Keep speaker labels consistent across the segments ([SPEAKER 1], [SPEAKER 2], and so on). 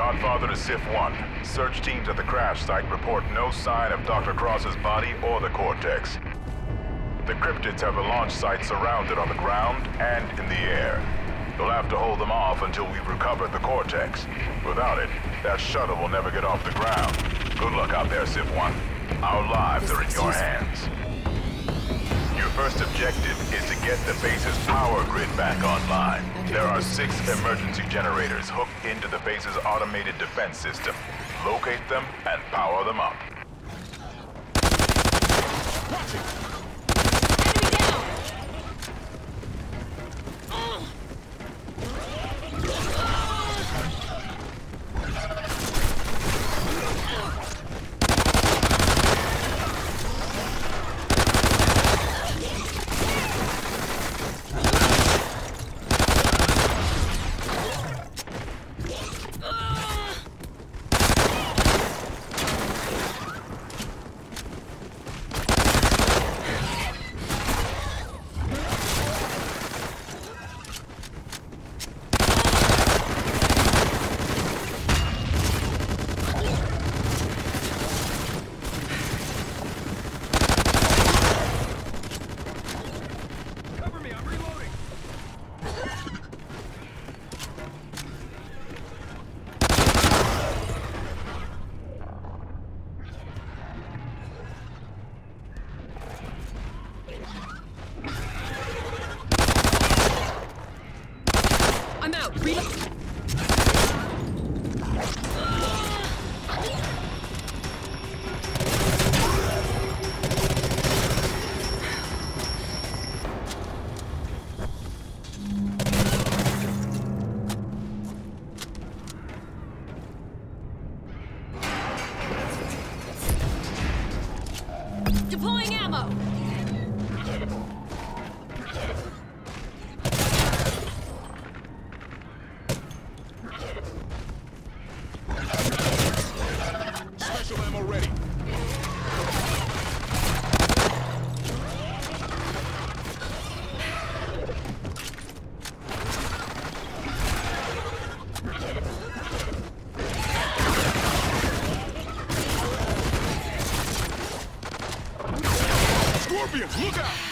[SPEAKER 1] Godfather to SIF 1. Search teams at the crash site report no sign of Dr. Cross's body or the Cortex. The cryptids have the launch site surrounded on the ground and in the air. You'll have to hold them off until we've recovered the Cortex. Without it, that shuttle will never get off the ground. Good luck out there, SIF 1. Our lives are in your hands. First objective is to get the base's power grid back online. There are six emergency generators hooked into the base's automated defense system. Locate them and power them up.
[SPEAKER 2] I'm
[SPEAKER 3] out! Reload!
[SPEAKER 2] Look out!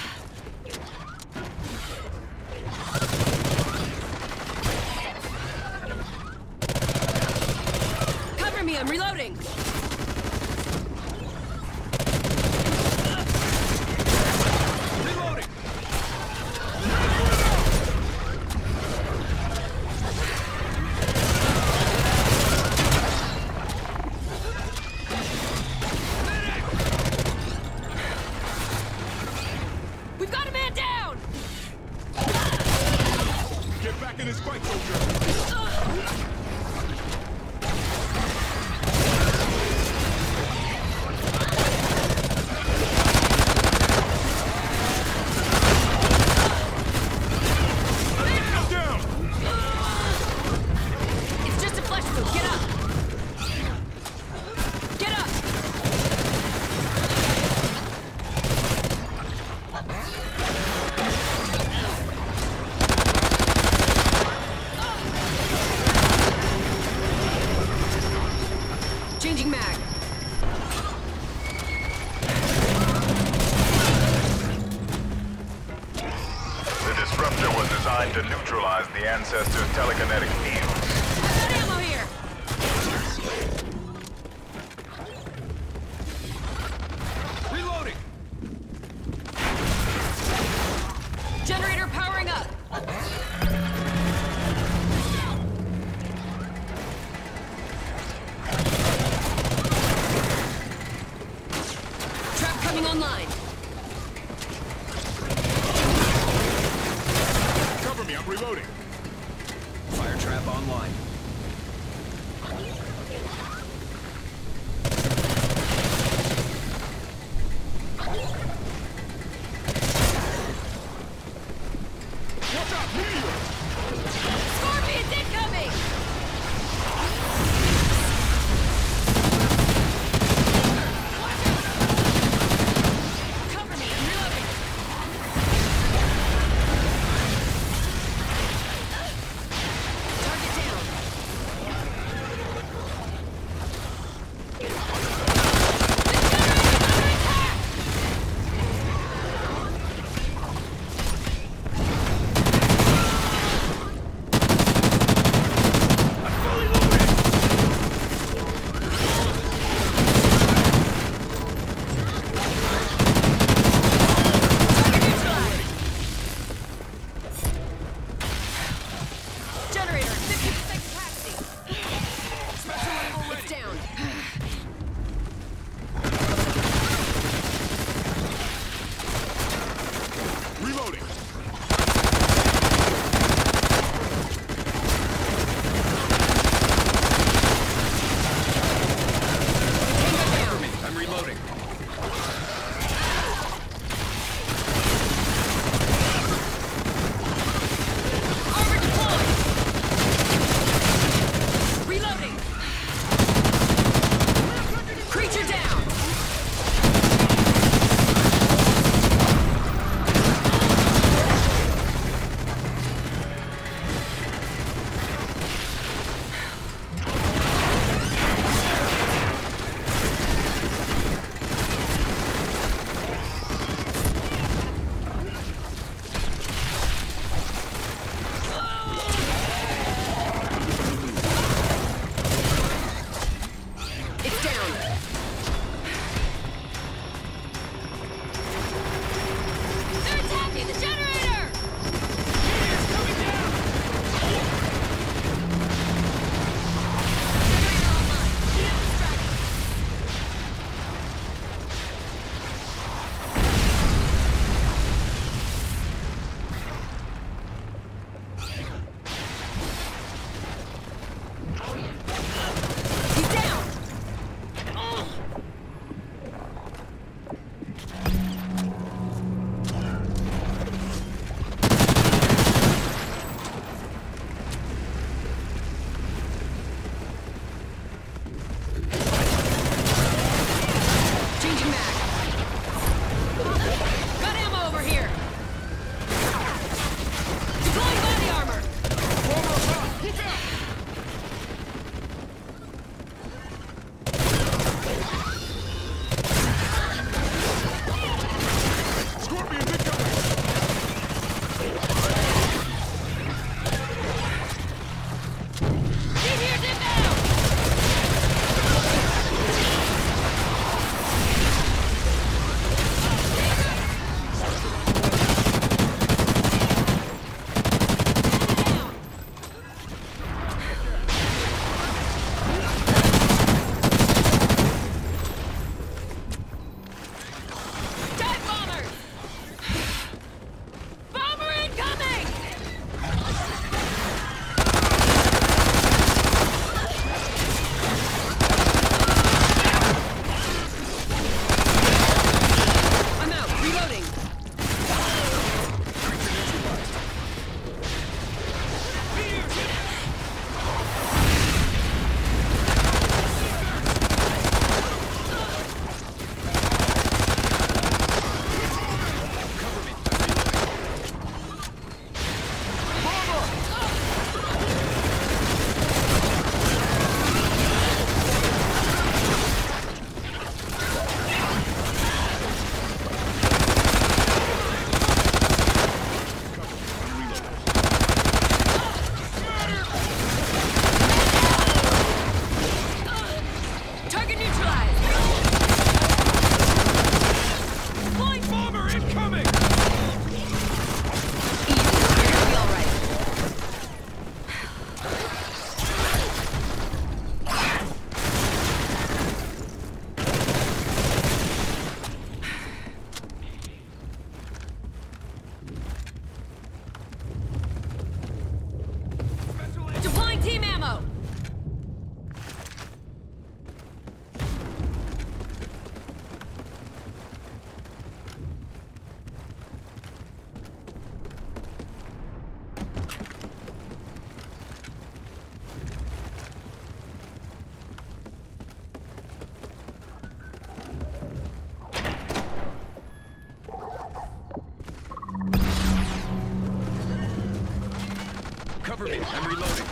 [SPEAKER 3] Cover me. I'm reloading.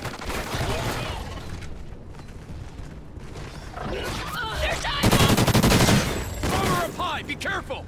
[SPEAKER 2] They're diving! Over
[SPEAKER 4] up high. Be careful!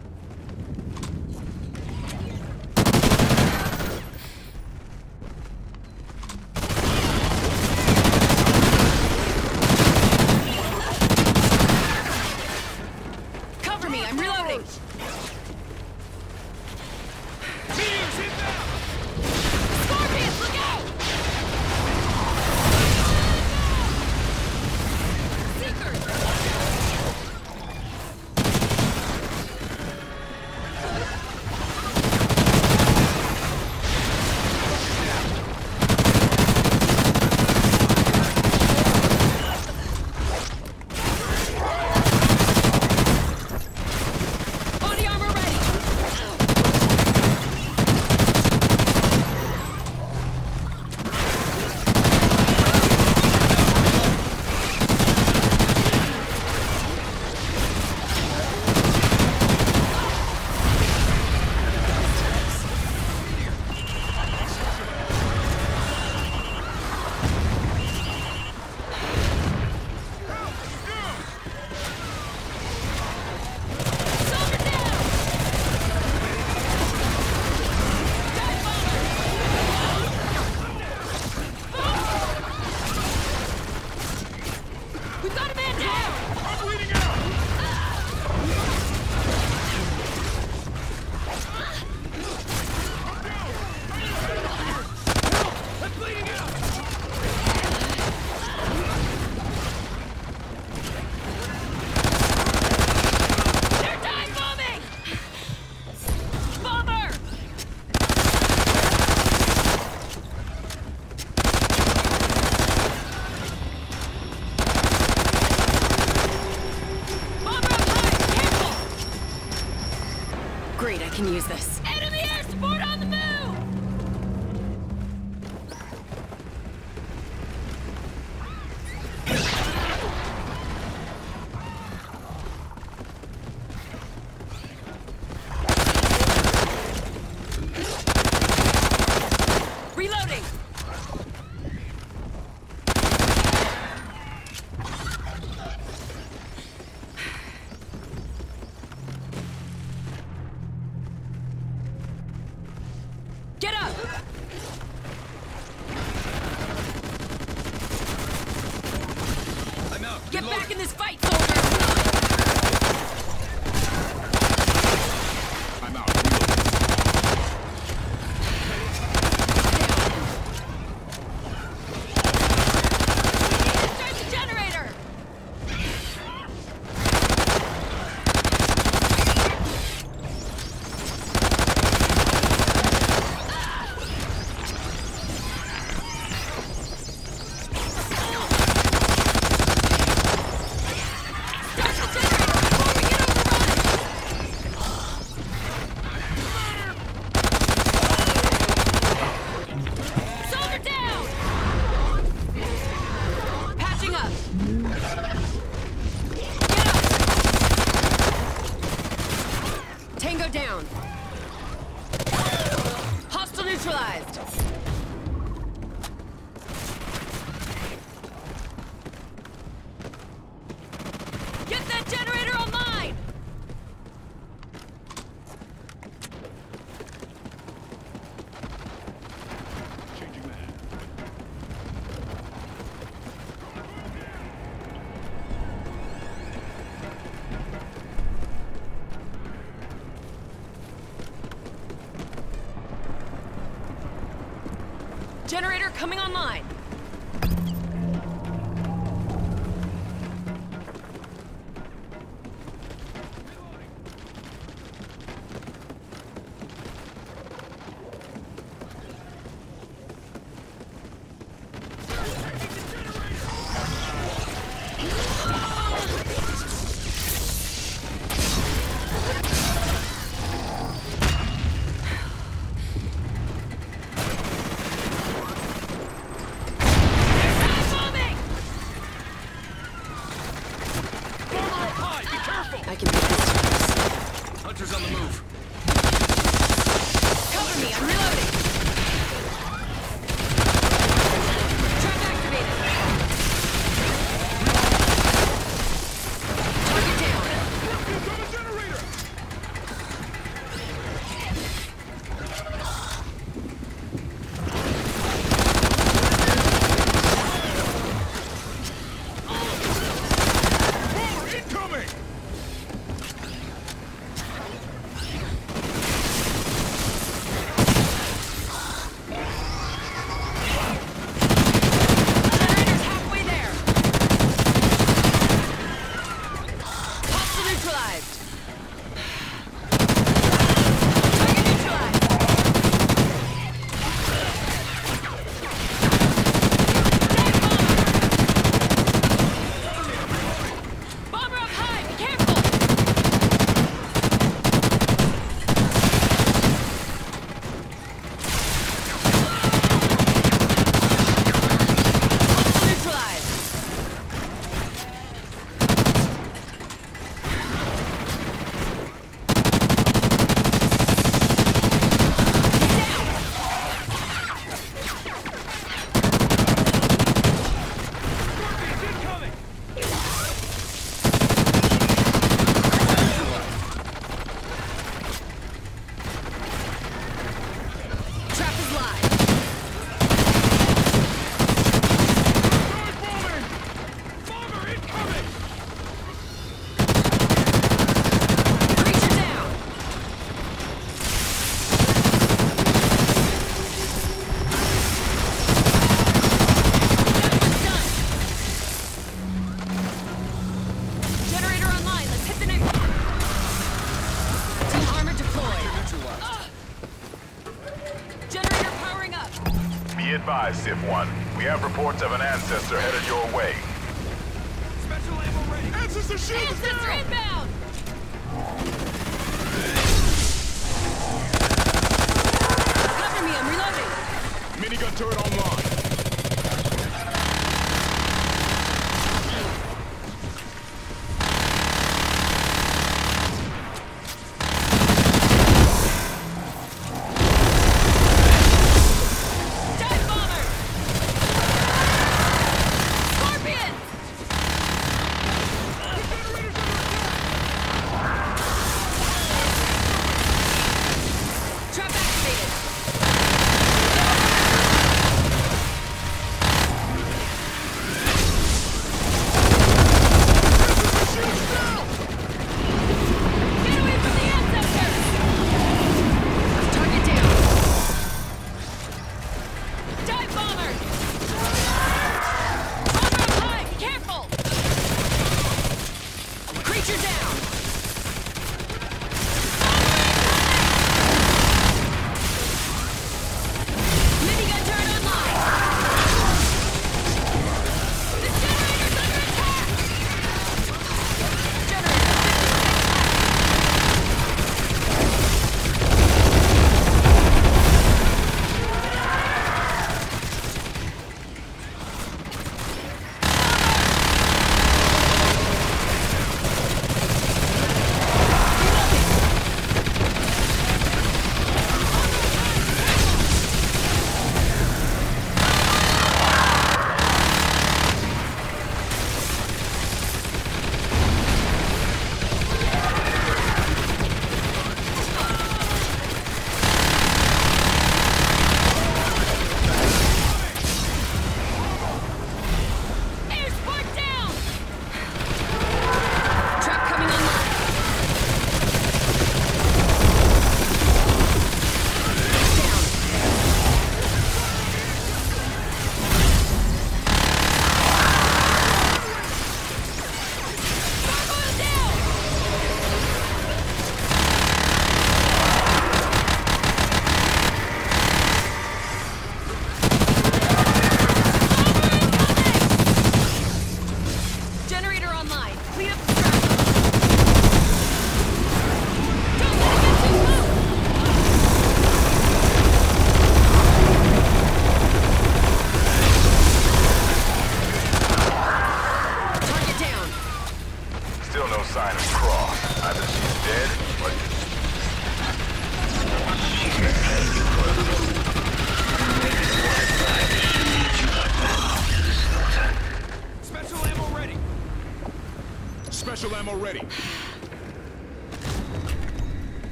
[SPEAKER 2] Generator coming online.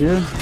[SPEAKER 2] Yeah.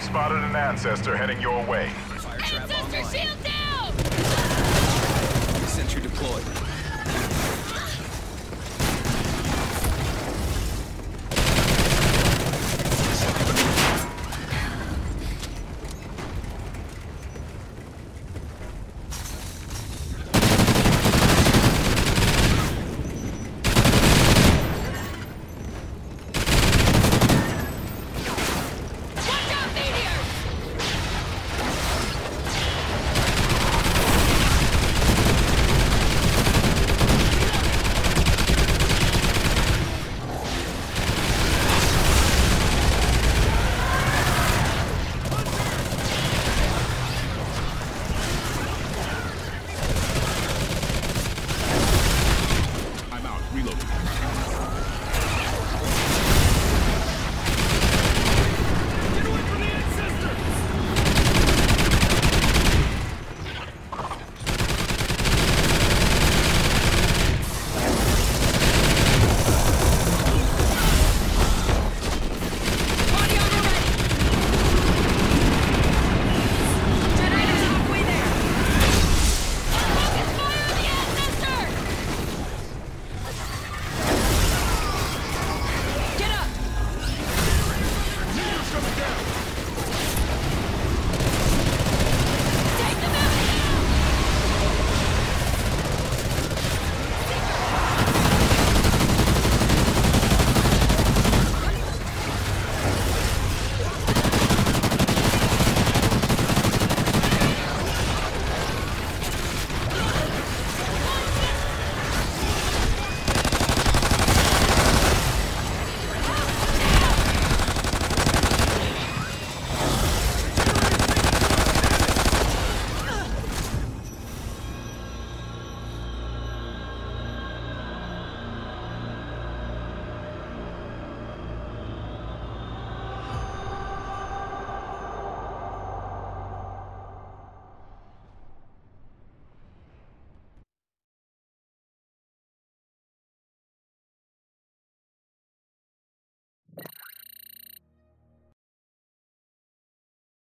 [SPEAKER 1] Spotted an Ancestor heading your way.
[SPEAKER 4] Ancestor shield down!
[SPEAKER 5] Sentry deployed.